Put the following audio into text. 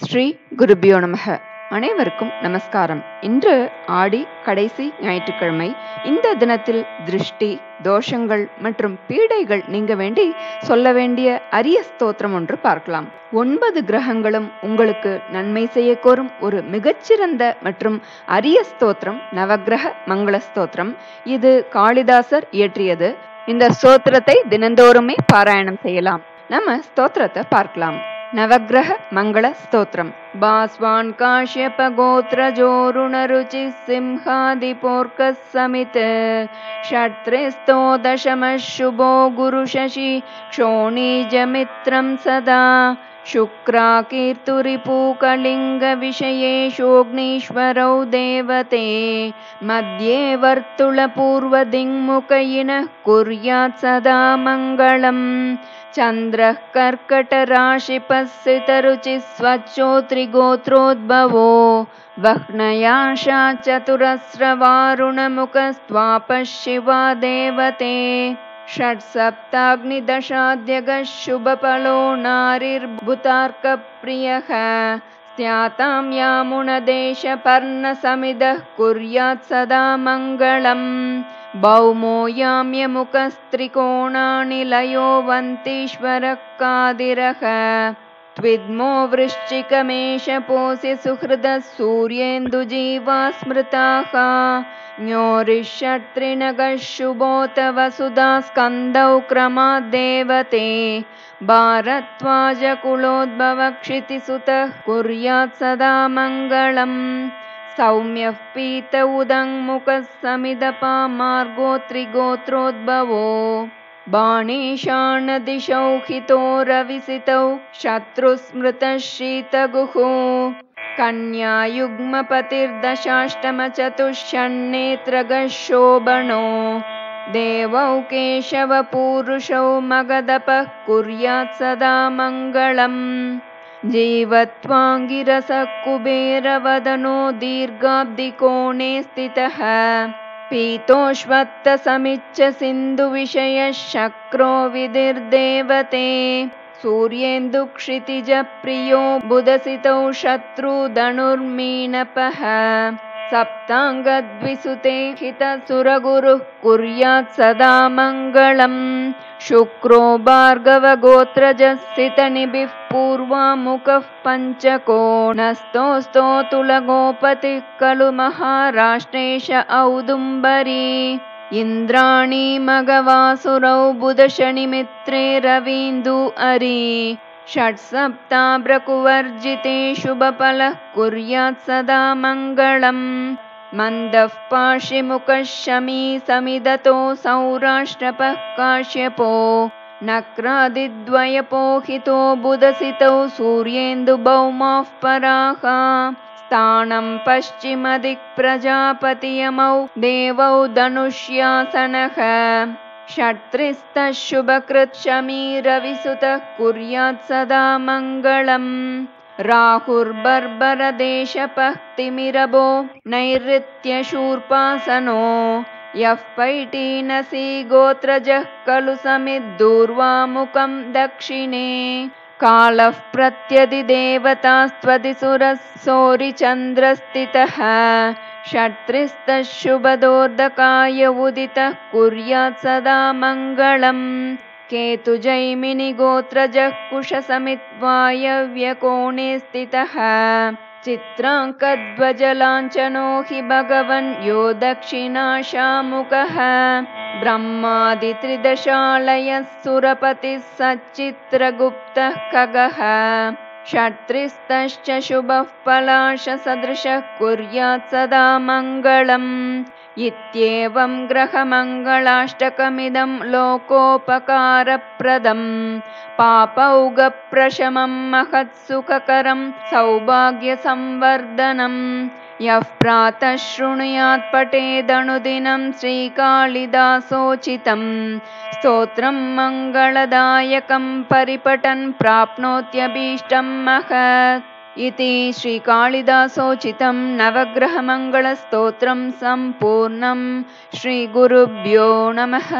ஸ்ரீ குருபியோ நமக. அனைவருக்கும் நமஸ்காரம். இன்று ஆடி கடைசி ஞாயிற்றுக்கிழமை. இந்த தினத்தில் திருஷ்டி தோஷங்கள் மற்றும் பீடைகள் நீங்க வேண்டி சொல்ல வேண்டிய அரிய ஸ்தோத்திரம் ஒன்று பார்க்கலாம். ஒன்பது கிரகங்களும் உங்களுக்கு நன்மை செய்ய கோரும் ஒரு மிகச்சிறந்த மற்றும் அரிய ஸ்தோத்திரம் நவக்கிரக மங்கள ஸ்தோத்திரம். இது காளிதாசர் இயற்றியது. இந்த ஸ்தோத்திரத்தை தினந்தோறுமே பாராயணம் செய்யலாம். நம்ம ஸ்தோத்திரத்தை பார்க்கலாம். नवग्रह मङ्गल स्तोत्रम् बास्वान् काश्यप गोत्रजोरुणरुचिः सिंहादिपोर्कः समित् षट्त्रिस्तो दशमः शुभो गुरुशशि क्षोणीजमित्रं सदा। शुक्राकीर्तुरिपूकलिङ्गविषयेषोऽग्नीश्वरौ देवते। मध्ये वर्तुलपूर्वदिङ्मुखयिनः कुर्यात् सदा मङ्गलम् चन्द्रः कर्कटराशिपस्सितरुचिः स्वच्छोत्रिगोत्रोद्भवो वह्नयाशा चतुरस्रवारुणमुखस्त्वापः शिवा देवते षट्सप्ताग्निदशाद्यगः शुभफलो नारिर्भुतार्कप्रियः। स्यातां यामुनदेशपर्णसमिदः कुर्यात् सदा मङ्गलम् भौमो लयो वन्तीश्वरः कादिरः त्विद्मो वृश्चिकमेषपोषि सुहृदः सूर्येन्दुजीवा स्मृताः ञोरिषट्त्रिनगः शुभोत वसुधा स्कन्दौ क्रमाद्देवते। भारद्वाजकुलोद्भवक्षितिसुतः कुर्यात् सदा मङ्गलम् सौम्यः पीत उदङ्मुखः समिदपा मार्गोत्रिगोत्रोद्भवो बाणेशाणदिशौ हितो रविसितौ शत्रुस्मृतः शीतगुः कन्यायुग्मपतिर्दशाष्टमचतुष्षण्नेत्रगः शोभणो देवौ केशवपूरुषौ मगदपः कुर्यात् सदा मङ्गलम् जीवत्वाङ्गिरसः कुबेरवदनो दीर्घाब्दिकोणे स्थितः। पीतोष्वत्तसमिच्च सिन्धुविषयः शक्रो विधिर्देवते। सूर्येन्दुक्षितिजप्रियो बुधसितौ शत्रुधनुर्मीनपः सप्ताङ्गद्विसुते हितसुरगुरुः कुर्यात् सदा मङ्गलम्। शुक्रो भार्गवगोत्रजस्थितनिभिः पूर्वामुखः पञ्चकोणस्थोऽस्तो तुलगोपतिः खलु महाराष्ट्रेश औदुम्बरी। इन्द्राणी मघवासुरौ बुधशनिमित्रे रवीन्दु अरि षट्सप्ताभ्रकुवर्जिते शुभफलः कुर्यात् सदा मङ्गलम्। मन्दः पाशिमुखः शमी समिदतो सौराष्ट्रपः काश्यपो। नक्रादिद्वयपोहितो बुधसितौ सूर्येन्दुभौमाः पराः। स्थानं पश्चिमदिक्प्रजापतियमौ देवौ धनुष्यासनः षट्त्रिस्तः शुभकृत् शमीरविसुतः कुर्यात् सदा मङ्गलम्। राहुर्बर्बरदेशपः नैऋत्यशूर्पासनो। यः पैटीनसी गोत्रजः खलु समिद्दूर्वामुखं दक्षिणे। कालः प्रत्यधिदेवतास्त्वदिसुरः सौरिचन्द्रस्थितः षट्त्रिस्तः शुभदोर्दकाय उदितः कुर्यात् सदा मङ्गलम्। केतुजैमिनिगोत्रजः कुशसमित्वायव्यकोणे स्थितः। चित्राङ्कध्वजलाञ्छनो हि भगवन् यो दक्षिणाशामुखः ब्रह्मादित्रिदशालयः सुरपतिः सच्चित्रगुप्तः खगः षट्त्रिस्तश्च शुभः पलाशसदृशः कुर्यात् सदा मङ्गलम् इत्येवं ग्रहमङ्गलाष्टकमिदं लोकोपकारप्रदम् पापौगप्रशमं महत्सुखकरं सौभाग्यसंवर्धनम् यः प्रातः शृणुयात् पठेदनुदिनं श्रीकालिदासोचितं स्तोत्रं मङ्गलदायकं परिपठन् प्राप्नोत्यभीष्टं महत् इति श्रीकालिदासोचितं नवग्रहमङ्गलस्तोत्रं सम्पूर्णं श्रीगुरुभ्यो नमः